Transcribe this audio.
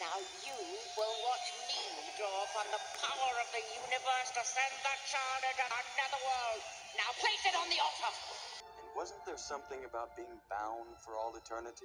Now you will watch me draw upon the power of the universe to send that child into another world. Now place it on the altar. And wasn't there something about being bound for all eternity?